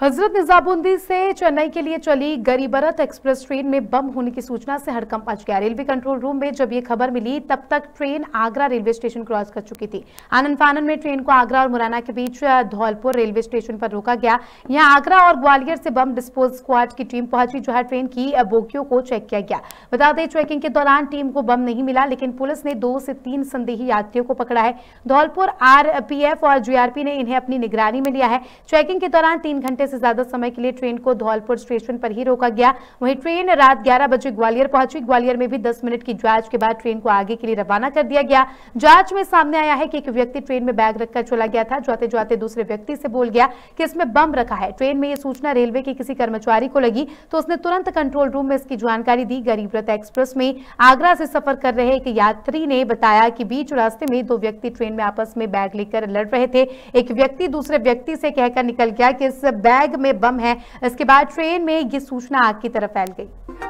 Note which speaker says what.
Speaker 1: हज़रत निजामुद्दीन से चेन्नई के लिए चली गरीबरत एक्सप्रेस ट्रेन में बम होने की सूचना से हड़कंप मच गया। रेलवे कंट्रोल रूम में जब ये खबर मिली, तब तक train Agra railway station cross कर चुकी थी। आनंद फानन में ट्रेन को आगरा और मुरैना के बीच धौलपुर रेलवे स्टेशन पर रोका गया। यहाँ आगरा और ग्वालियर से बम डिस्पोज स्क्वाड की टीम पहुँची, जो है ट्रेन की बोगियों को चेक किया गया। बता दें चेकिंग के दौरान टीम को बम नहीं मिला, लेकिन पुलिस ने दो से तीन संदेही यात्रियों को पकड़ा है। धौलपुर, आरपीएफ और जीआरपी ने इन्हें अपनी निगरानी में लिया है। चेकिंग के दौरान तीन घंटे से ज़्यादा समय के लिए ट्रेन को धौलपुर स्टेशन पर ही रोका गया। वहीं ट्रेन रात 11 बजे ग्वालियर पहुँची। ग्वालियर में भी 10 मिनट की जाँच के बाद ट्रेन को आगे के लिए रवाना कर दिया गया। जाँच में सामने आया है कि एक व्यक्ति ट्रेन में बैग रखकर चला गया था। जाते जाते दूसरे व्यक्ति से बोल गया कि इसमें बम रखा है। ट्रेन में यह सूचना रेलवे के किसी कर्मचारी को लगी तो उसने तुरंत कंट्रोल रूम में इसकी जानकारी दी। गरीब रथ एक्सप्रेस में आगरा से सफ़र कर रहे एक यात्री ने बताया कि बीच रास्ते में दो व्यक्ति ट्रेन में आपस में बैग लेकर लड़ रहे थे। एक व्यक्ति दूसरे व्यक्ति से कहकर निकल गया कि इस बैग में बम है। इसके बाद ट्रेन में ये सूचना आग की तरफ़ फैल गई।